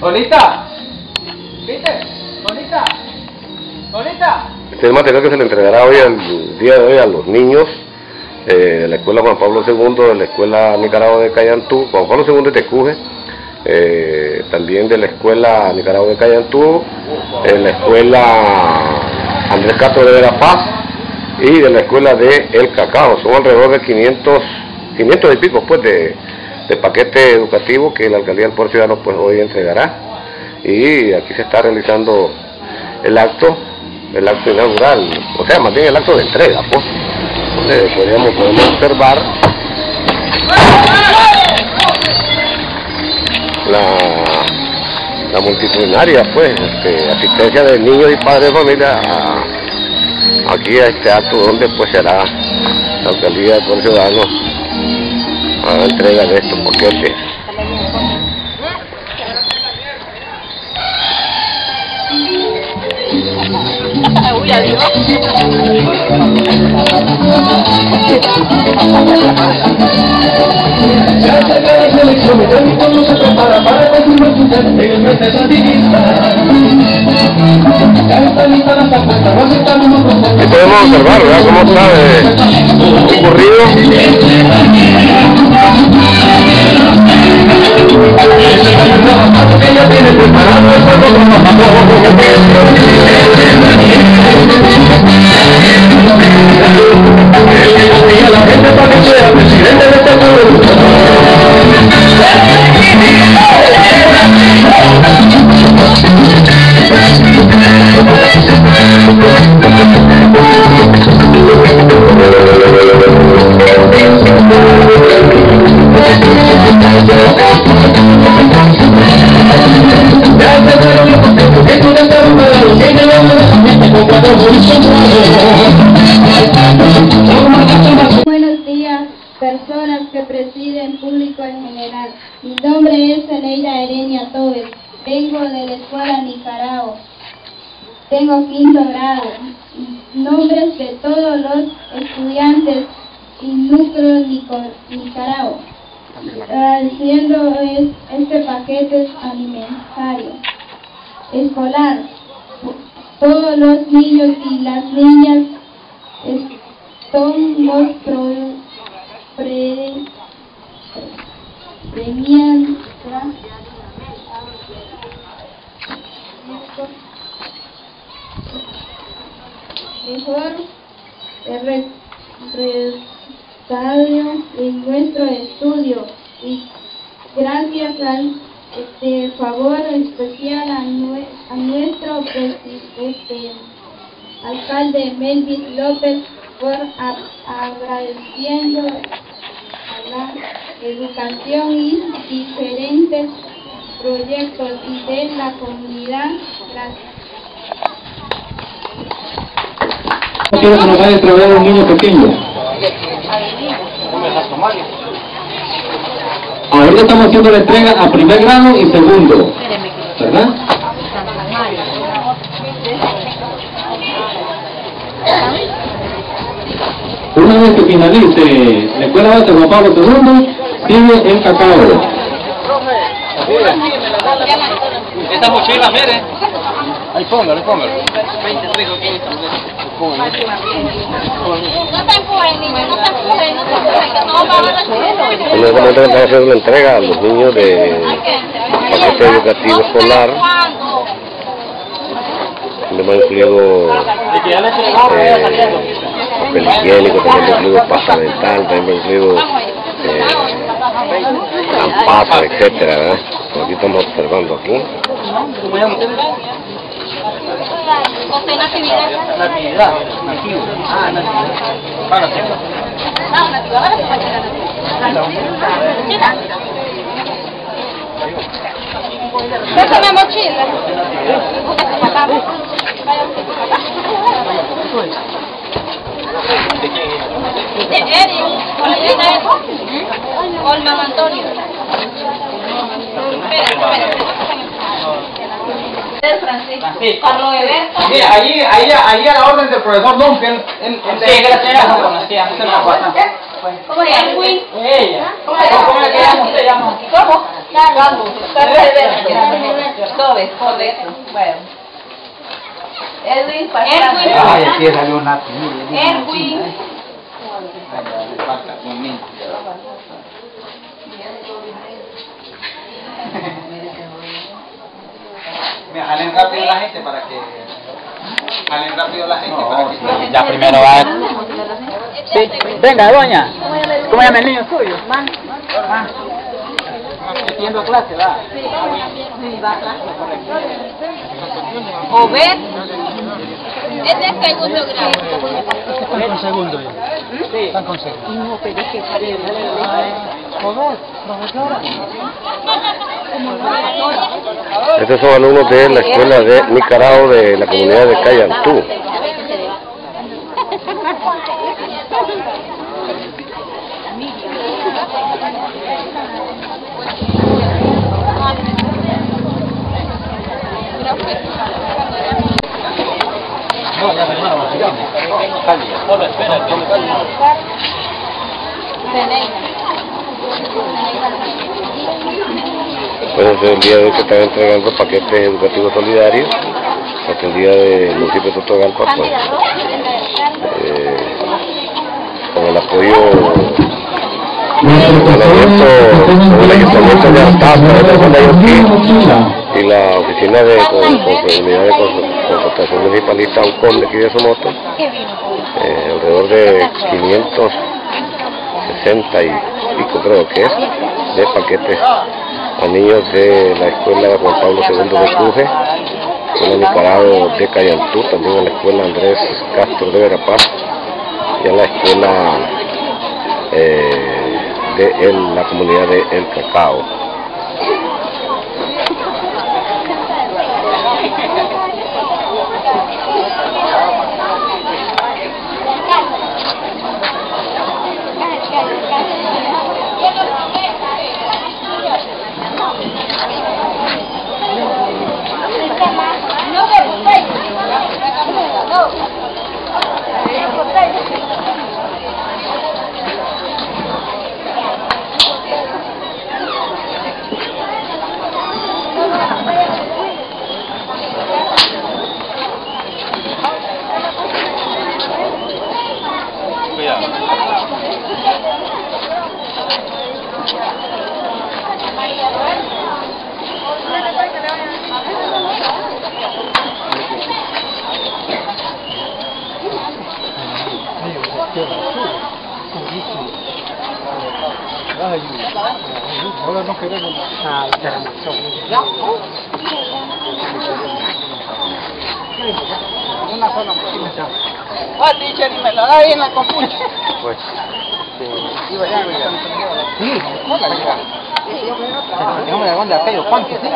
Solita. ¿Viste? Solita. Solita. Este es el material que se le entregará hoy, el día de hoy, a los niños eh, de la Escuela Juan Pablo II, de la Escuela Nicaragua de Cayantú, Juan Pablo II de Tecuje, eh, también de la Escuela Nicaragua de Cayantú, de la Escuela Andrés Castro de la Paz y de la Escuela de El Cacao. Son alrededor de 500, 500 y pico pues, de, de paquete educativo que la Alcaldía del Puerto Ciudadano pues, hoy entregará. Y aquí se está realizando el acto, el acto inaugural, o sea, más bien el acto de entrega, pues. Entonces, podríamos, podemos observar la, la multitudinaria, pues, este, asistencia de niños y padres de familia aquí a este acto donde pues será la alcaldía de Puerto Ciudadano a entrega de estos paquetes. Uy. Ya se acaba la se prepara para confirmar su en el mes de podemos observar, ¿verdad? Cómo está eh, ocurrido. Preparado el juego Y Buenos días, personas que presiden público en general. Mi nombre es Eneida Erenia Tobes. Vengo de la escuela Nicaragua. Tengo quinto grado. Nombres de todos los estudiantes y núcleos Nicaragua. Agradeciendo es- este paquete alimentario escolar. Todos los niños y las niñas estamos pro, pre, premiando mejor re- resultado en nuestro estudio. Y gracias al este favor especial a, nue- a nuestro presi- este, alcalde Melvis López por agradeciendo a la educación y diferentes proyectos y de la comunidad. Gracias. No quiero que nos vaya a entregar a un niño pequeño. Ahorita estamos haciendo la entrega a primer grado y segundo. ¿Verdad? Una vez que finalice la escuela base Juan Pablo II, sigue el cacao. Esta mochila, mire. Ahí póngalo, ahí póngalo. No te empujes, niño, no te empujes, no te empujes, que todos van a este momento están haciendo la entrega a los niños de paquete educativo escolar, donde hemos incluido eh, papel higiénico, también hemos incluido pasta dental, también hemos incluido eh, lampazos, etcétera, ¿verdad? Aquí estamos observando aquí. Natividad. Natividad, nativo. Ah, natividad. Ah, natividad. No, Natividad, ahora se va a llegar Natividad. Pásame mochila. Búscate para acá. Vaya, búscate para acá. De Eri, con llena de Olman Antonio. Carlos Eberto. Mira, ahí, ahí, ahí a la orden del profesor Duncan. En, en, sí, conocía. ¿Cómo se llama? ¿Cómo, cómo le quedamos? ¿Cómo se llama? Vamos, Todo es correcto. Bueno. Edwin, Ay, aquí salió una Edwin. Mira, jalen rápido la gente para que... Jalen rápido la gente para que... Ya primero va. Sí. Venga, doña. ¿Cómo llama el niño suyo? Ah. Yendo a clase, va. Obed. Es de segundo grado. Están con segundo ya. Sí. Están con segundo. Estos son alumnos de la escuela de Nicaragua de la comunidad de Cayantú. Pues es el día de hoy que están entregando paquetes educativos solidarios, hasta el día del municipio de Totogalpa, pues, eh, con el apoyo con el ayuntamiento, de Artapa, de Guayaquil, y la oficina de unidad de contratación municipalista UCON de aquí de Somoto, eh, alrededor de 560 y pico creo que es, de paquetes a niños de la escuela Juan Pablo II de Cruje, escuela Nicaragua de Cayantú, también a la escuela Andrés Castro de Verapaz y a la escuela eh, de el- la comunidad de El Cacao. Ahora no queremos. Una Ah, teacher, me la da la compucha. Pues, Sí, de dónde aquello, ¿cuánto? Sí.